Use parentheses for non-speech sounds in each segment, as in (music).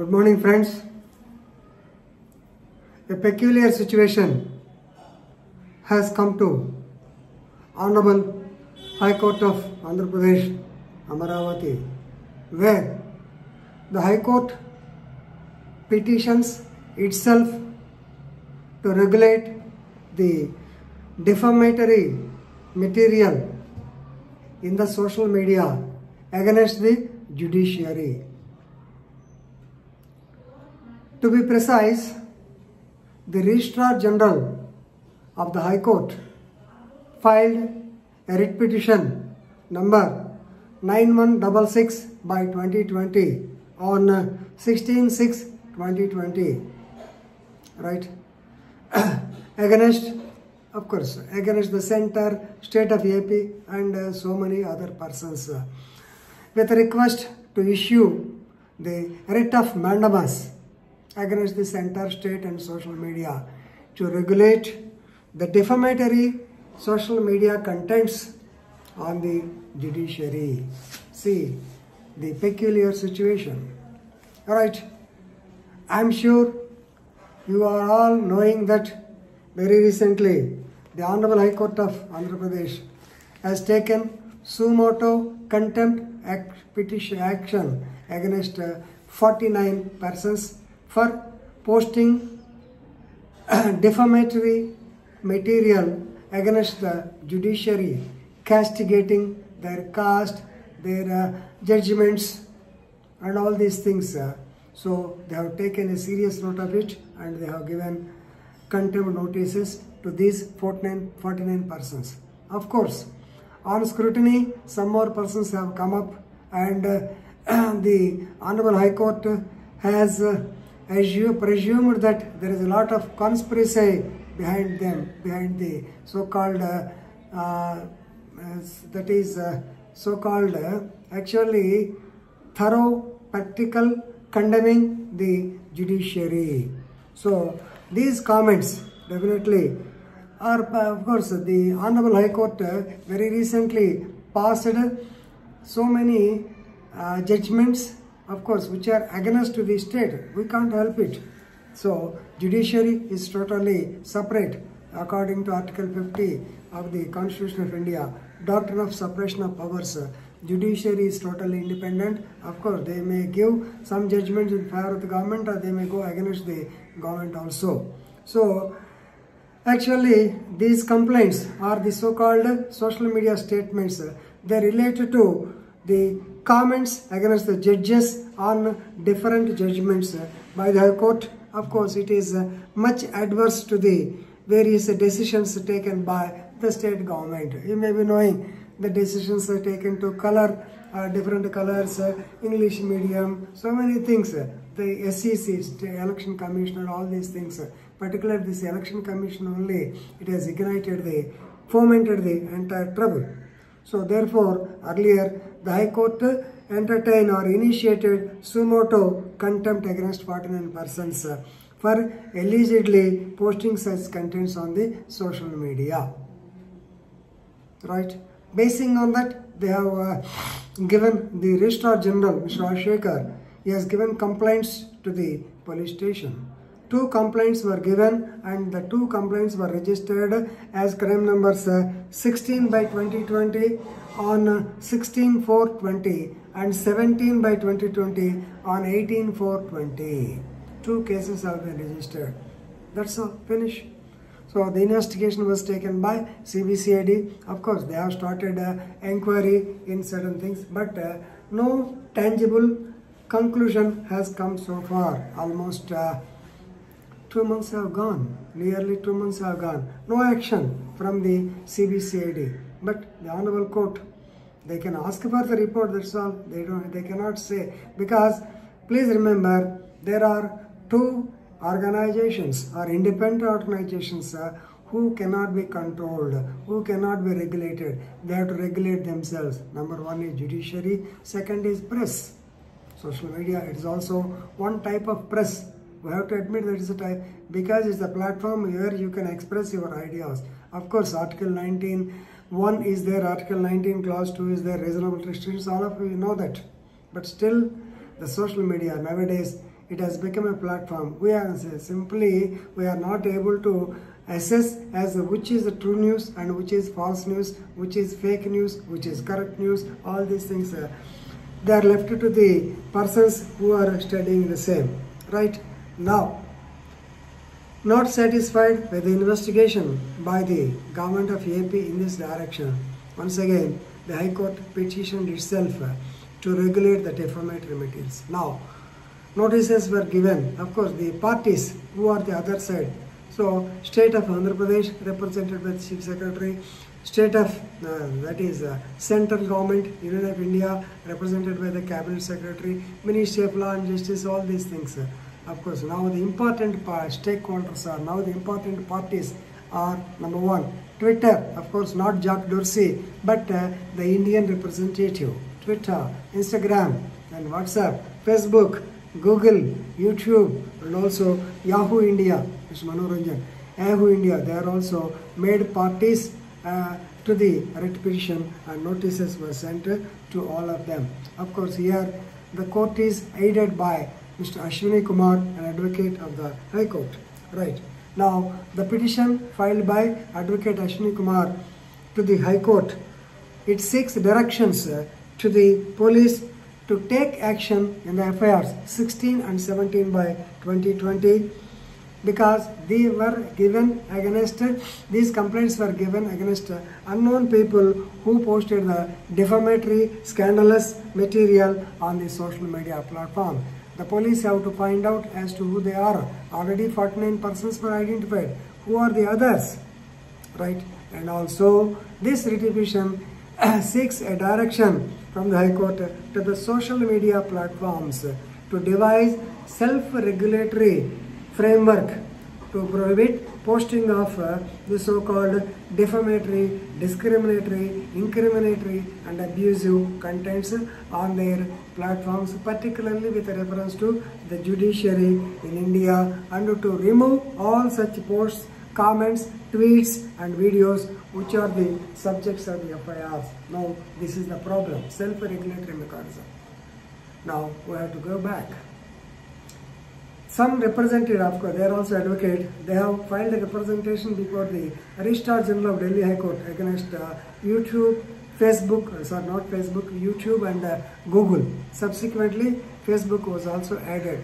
Good morning, friends. A peculiar situation has come to Honorable High Court of Andhra Pradesh, Amaravati, where the High Court petitions itself to regulate the defamatory material in the social media against the judiciary. To be precise, the Registrar General of the High Court filed a writ petition number 9166 by 2020 on 16 6 2020 right? (coughs) Against of course against the center state of ap and uh, so many other persons uh, with a request to issue the writ of mandamus against the center state and social media to regulate the defamatory social media contents on the judiciary. See the peculiar situation. All right. I'm sure you are all knowing that very recently the Honorable High Court of Andhra Pradesh has taken suo motu contempt act petition action against uh, 49 persons for posting (clears throat) defamatory material against the judiciary, castigating their caste, their uh, judgments, and all these things. uh, so they have taken a serious note of it and they have given contempt notices to these 49, 49 persons. Of course, on scrutiny, some more persons have come up and uh, (clears throat) the Honorable High Court has uh, assumed, presumed that there is a lot of conspiracy behind them, behind the so-called, uh, uh, that is uh, so-called uh, actually thorough, practical, condemning the judiciary. So these comments definitely are, uh, of course, the Honorable High Court uh, very recently passed so many judgments, of course, which are against to the state. We can't help it. So judiciary is totally separate according to Article 50 of the Constitution of India. Doctrine of separation of powers. Judiciary is totally independent. Of course, they may give some judgments in favor of the government or they may go against the government also. So Actually, these complaints are the so-called social media statements. They relate to the comments against the judges on different judgments by the High Court. Of course, it is uh, much adverse to the various decisions taken by the state government. You may be knowing the decisions are taken to color uh, different colors, uh, English medium, so many things. The SEC, the Election Commission, all these things. Particularly this Election Commission only, it has ignited the, fomented the entire trouble. So therefore, earlier the High Court entertained or initiated suo motu contempt against 49 persons for allegedly posting such contents on the social media. Right? Basing on that they have uh, given the registrar general mr ashekar he has given complaints to the police station two complaints were given and the two complaints were registered as crime numbers uh, 16 by 2020 on uh, 16 4 20 and 17 by 2020 on 18 4 20 two cases have been registered that's all finish so the investigation was taken by CBCID. Of course, they have started uh, inquiry in certain things, but uh, no tangible conclusion has come so far. Almost uh, two months have gone, nearly two months have gone. No action from the CBCID. But the Honorable Court, they can ask for the report. That's all. They don't. They cannot say because please remember there are two organizations or independent organizations uh, who cannot be controlled, who cannot be regulated. They have to regulate themselves. Number one is judiciary, second is press. Social media, it is also one type of press. We have to admit that it's a type because it's a platform where you can express your ideas. Of course, Article 19, 1 is there, Article 19, Clause 2 is there, reasonable restrictions, all of you know that. But still, the social media nowadays, it has become a platform. We are simply, we are not able to assess as which is the true news and which is false news, which is fake news, which is correct news, all these things. Uh, they are left to the persons who are studying the same. Right? Now, not satisfied with the investigation by the government of AP in this direction, once again, the High Court petitioned itself to regulate the defamatory materials. Now, notices were given. Of course, the parties who are the other side. So, state of Andhra Pradesh represented by the Chief Secretary, state of uh, that is uh, central government, Union of India represented by the Cabinet Secretary, Ministry of Law and Justice, all these things. Of course, now the important stakeholders are now the important parties are number one, Twitter, of course, not Jack Dorsey, but uh, the Indian representative. Twitter, Instagram, and WhatsApp, Facebook, Google, YouTube, and also Yahoo India, Mr. Manoranjan. Yahoo India, they are also made parties uh, to the petition and notices were sent to all of them. Of course, here the court is aided by Mr. Ashwini Kumar, an advocate of the High Court. Right. Now, the petition filed by Advocate Ashwini Kumar to the High Court, it seeks directions uh, to the police to take action in the FIRs 16 and 17 by 2020 because they were given against, these complaints were given against unknown people who posted the defamatory, scandalous material on the social media platform. The police have to find out as to who they are. Already 49 persons were identified. Who are the others? Right? And also, this petition (clears throat) seeks a direction from the High Court to the social media platforms to devise self-regulatory framework to prohibit posting of uh, the so-called defamatory, discriminatory, incriminatory and abusive contents on their platforms, particularly with reference to the judiciary in India and to remove all such posts, comments, tweets and videos which are the subjects of the FIRs. Now, this is the problem, self-regulatory mechanism. Now, we have to go back. Some representative, of course, they are also advocate. They have filed a representation before the Registrar General of Delhi High Court against uh, YouTube, Facebook, uh, sorry, not Facebook, YouTube and uh, Google. Subsequently, Facebook was also added.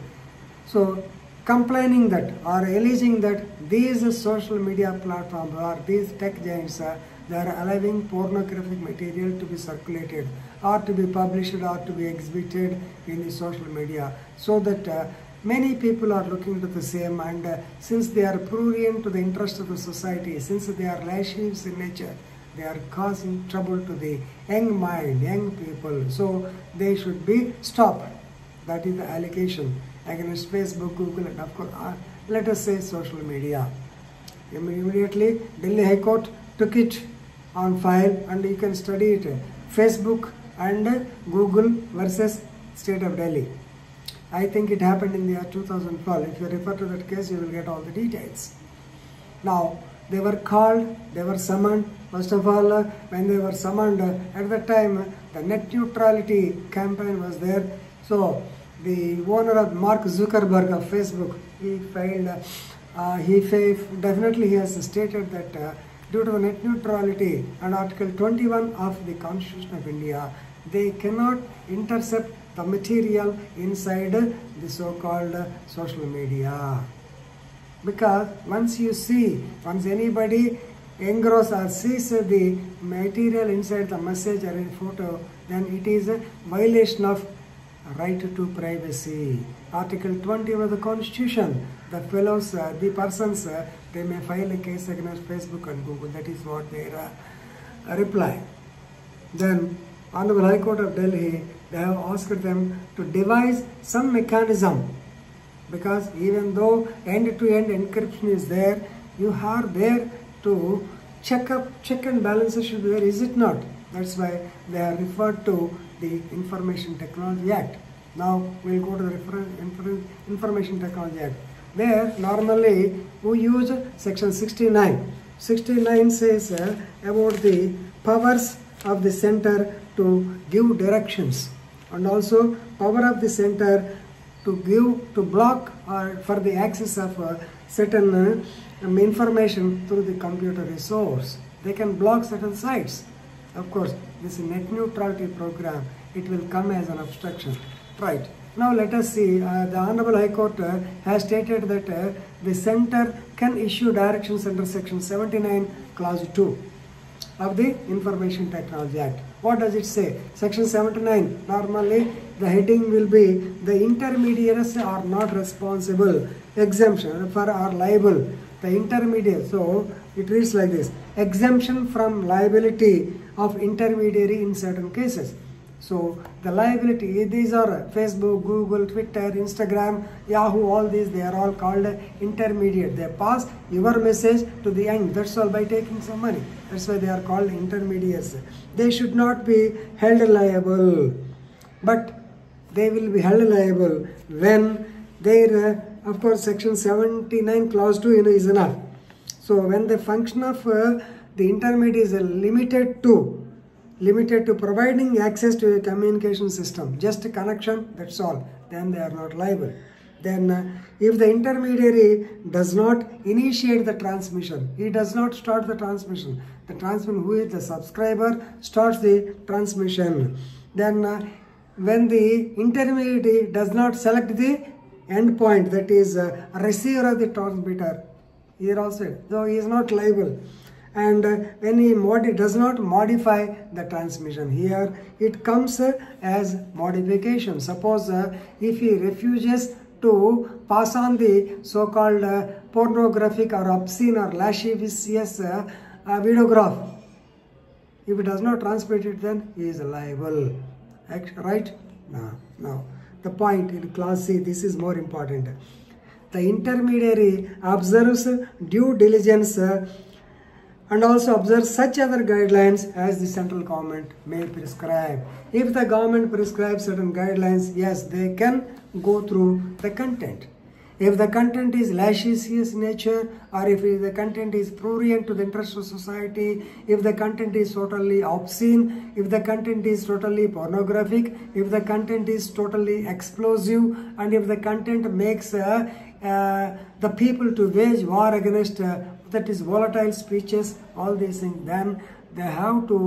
So, complaining that or alleging that these social media platforms or these tech giants uh, they are allowing pornographic material to be circulated or to be published or to be exhibited in the social media so that uh, Many people are looking to the same and uh, since they are prurient to the interest of the society, since they are lascivious in nature, they are causing trouble to the young mind, young people. So they should be stopped. That is the allegation against Facebook, Google and of course, uh, let us say social media. Immediately, Delhi High Court took it on file and you can study it. Facebook and Google versus State of Delhi. I think it happened in the year 2012. If you refer to that case, you will get all the details. Now, they were called, they were summoned. First of all, uh, when they were summoned, uh, at that time, uh, the net neutrality campaign was there. So, the owner of Mark Zuckerberg of Facebook, he filed, uh, uh, he definitely he has stated that uh, due to the net neutrality and Article 21 of the Constitution of India, they cannot intercept the material inside the so-called social media. Because once you see, once anybody engross or sees the material inside the message or in photo, then it is a violation of right to privacy. Article 20 of the Constitution that fellows, uh, the persons, uh, they may file a case against Facebook and Google. That is what their uh, reply. Then, Honorable High Court of Delhi they have asked them to devise some mechanism because even though end-to-end encryption is there, you are there to check up, check and balances should be there, is it not? That's why they are referred to the Information Technology Act. Now we'll go to the Information Technology Act. There normally we use section 69. 69 says uh, about the powers of the center to give directions and also power of the center to give, to block or for the access of uh, certain uh, um, information through the computer resource. They can block certain sites. Of course, this net neutrality program, it will come as an obstruction. Right. Now let us see, uh, the Honorable High Court uh, has stated that uh, the center can issue directions under section 79 clause 2 of the Information Technology Act. What does it say? Section 79, normally the heading will be the intermediaries are not responsible, exemption uh, for or liable. The intermediate, so it reads like this, exemption from liability of intermediary in certain cases. So the liability, these are Facebook, Google, Twitter, Instagram, Yahoo, all these, they are all called intermediate. They pass your message to the end. That's all by taking some money. That's why they are called intermediates. They should not be held liable. But they will be held liable when their, uh, of course, section 79 clause 2 is enough. So when the function of uh, the intermediate is limited to limited to providing access to a communication system, just a connection, that's all, then they are not liable. Then uh, if the intermediary does not initiate the transmission, he does not start the transmission, the transmission who is the subscriber starts the transmission. Then uh, when the intermediary does not select the endpoint that is uh, receiver of the transmitter, here also, so he is not liable and uh, when he modi does not modify the transmission. Here it comes uh, as modification. Suppose uh, if he refuses to pass on the so-called pornographic or obscene or lascivious videograph. If he does not transmit it then he is liable. Right? Now now the point in class c this is more important. The intermediary observes due diligence and also observe such other guidelines as the central government may prescribe. If the government prescribes certain guidelines, yes, they can go through the content. If the content is lascivious nature or if the content is prurient to the interest of society, if the content is totally obscene, if the content is totally pornographic, if the content is totally explosive and if the content makes uh, uh, the people to wage war against uh, that is volatile speeches, all these things, then they have to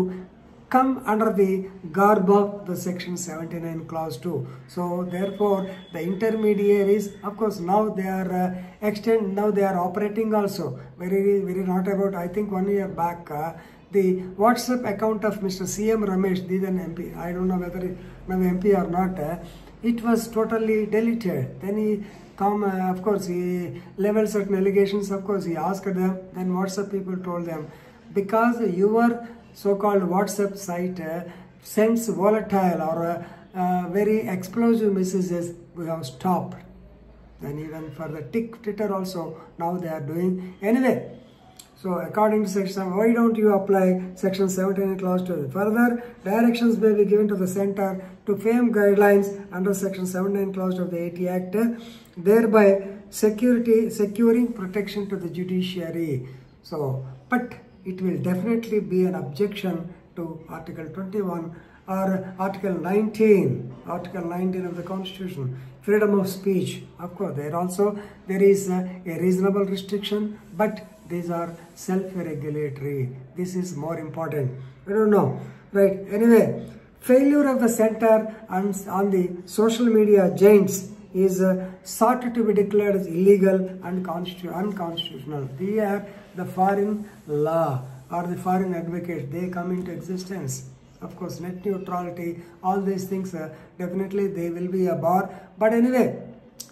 come under the garb of the section 79 clause 2 so therefore the intermediaries of course now they are uh, extend now they are operating also. Very very not about i think one year back uh, the whatsapp account of mr cm ramesh this an mp i don't know whether he, mp or not uh, it was totally deleted. Then he come, uh, of course, he leveled certain allegations, of course, he asked them, then WhatsApp people told them, because your so-called WhatsApp site uh, sends volatile or uh, uh, very explosive messages, we have stopped. Then even for the Twitter also, now they are doing. Anyway, so according to section, why don't you apply section 17 clause 2? Further, directions may be given to the center to frame guidelines under section 17 clause of the IT Act, thereby security, securing protection to the judiciary. So, but it will definitely be an objection to Article 21 or Article 19, Article 19 of the Constitution, freedom of speech. Of course, there also there is a, a reasonable restriction, but these are self-regulatory. This is more important. I don't know. Right. Anyway, failure of the center on, on the social media giants is uh, sought to be declared as illegal and unconstitutional. They are the foreign law or the foreign advocate. they come into existence. Of course, net neutrality, all these things, uh, definitely they will be a bar. But anyway,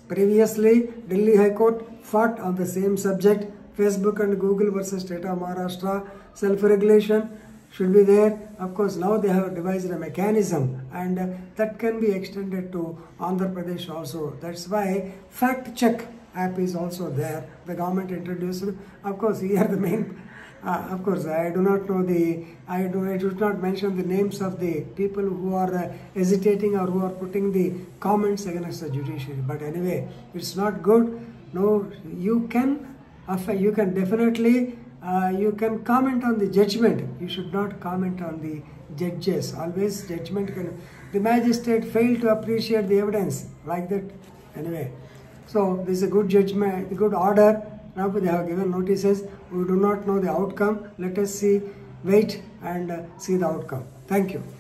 previously, Delhi High Court fought on the same subject Facebook and Google versus of Maharashtra, self-regulation should be there. Of course, now they have devised a mechanism and uh, that can be extended to Andhra Pradesh also. That's why fact check app is also there. The government introduced, of course, (laughs) here the main, uh, of course, I do not know the, I do, I should not mention the names of the people who are uh, hesitating or who are putting the comments against the judiciary. But anyway, it's not good. No, you can you can definitely uh, you can comment on the judgment you should not comment on the judges always judgment can the magistrate failed to appreciate the evidence like that Anyway, so this is a good judgment, good order. Now they have given notices. We do not know the outcome. Let us see, wait and uh, see the outcome. Thank you.